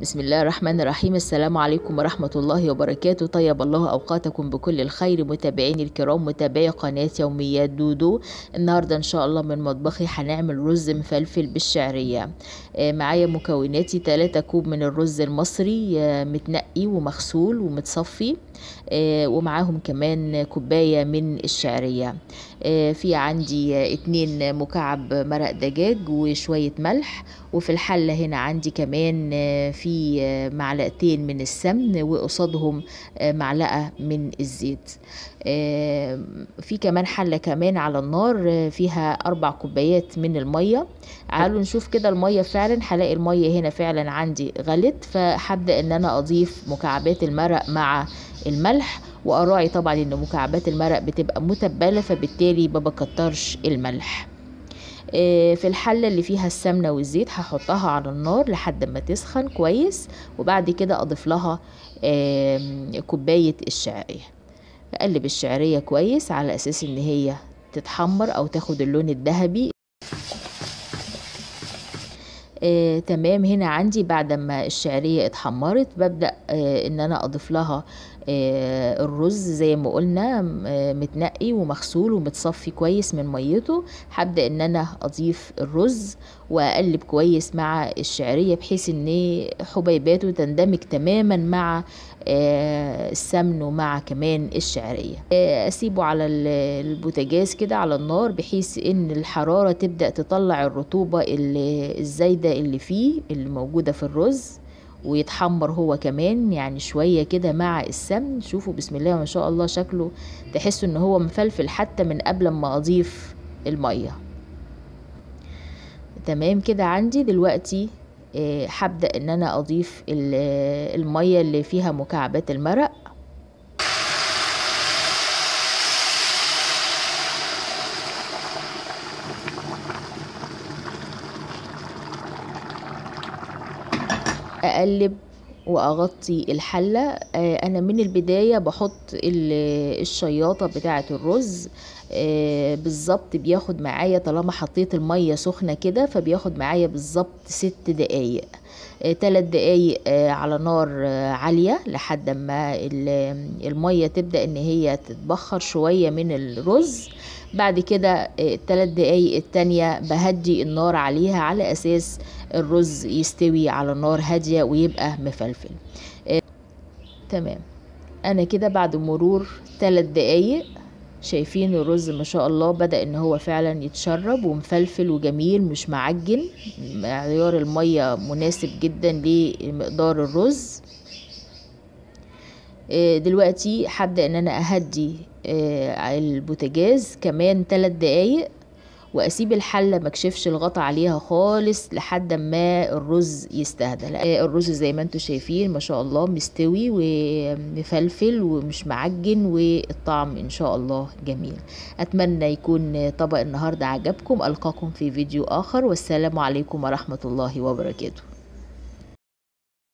بسم الله الرحمن الرحيم. السلام عليكم ورحمة الله وبركاته. طيب الله أوقاتكم بكل الخير متابعيني الكرام متابعي قناة يوميات دودو. النهاردة إن شاء الله من مطبخي هنعمل رز مفلفل بالشعرية. آه، معايا مكوناتي 3 كوب من الرز المصري آه، متنقي ومغسول ومتصفي آه، ومعاهم كمان كوباية من الشعرية. في عندي اتنين مكعب مرق دجاج وشوية ملح وفي الحلة هنا عندي كمان آه، في آه، معلقتين من السمن وقصادهم آه، معلقة من الزيت. في كمان حلة كمان على النار آه، فيها أربع كوبايات من المية. تعالوا نشوف كده المية فعلا هلاقي المية هنا فعلا عندي غلت فهبدأ إن أنا أضيف مكعبات المرق مع الملح وأراعي طبعا إن مكعبات المرق بتبقى متبلة فبالتالي ما بكترش الملح. في الحلة اللي فيها السمنة والزيت هحطها على النار لحد ما تسخن كويس وبعد كده أضيف لها كوباية الشعرية. أقلب الشعرية كويس على أساس إن هي تتحمر أو تاخد اللون الذهبي. آه، تمام. هنا عندي بعد ما الشعرية اتحمرت ببدأ آه، إن أنا أضيف لها الرز زي ما قلنا آه، متنقي ومغسول ومتصفي كويس من ميته. هبدأ إن أنا أضيف الرز وأقلب كويس مع الشعرية بحيث إن حبيباته تندمج تماما مع آه، السمن ومع كمان الشعرية. آه، أسيبه على ال- البوتاجاز كده على النار بحيث إن الحرارة تبدأ تطلع الرطوبة اللي- الزايدة اللي فيه اللي موجودة في الرز. ويتحمر هو كمان يعني شوية كده مع السمن. شوفوا بسم الله ما شاء الله شكله تحسوا إن هو مفلفل حتى من قبل ما أضيف المية. تمام كده عندي. دلوقتي آه، هبدأ إن أنا أضيف ال- المية اللي فيها مكعبات المرق. أقلب وأغطي الحلة. آه، أنا من البداية بحط ال- الشياطة بتاعة الرز آه، بالظبط بياخد معايا طالما حطيت المية سخنة كده فبياخد معايا بالظبط ست دقايق. آه، تلات دقايق على نار عالية لحد ما ال- المية تبدأ إن هي تتبخر شوية من الرز. بعد كده آه، التلات دقايق التانية بهدي النار عليها على أساس الرز يستوي على نار هادية ويبقى مفلفل. آه، تمام. أنا كده بعد مرور تلات دقايق شايفين الرز ما شاء الله بدأ إن هو فعلا يتشرب ومفلفل وجميل مش معجن. معيار المية مناسب جدا لمقدار الرز. دلوقتي هبدأ إن أنا أهدي آه، البوتاجاز كمان ثلاث دقايق وأسيب الحلة مكشفش الغطا عليها خالص لحد ما الرز يستهدى. لا، الرز زي ما أنتم شايفين ما شاء الله مستوي ومفلفل ومش معجن والطعم إن شاء الله جميل. أتمنى يكون طبق النهارده عجبكم. ألقاكم في فيديو آخر. والسلام عليكم ورحمة الله وبركاته.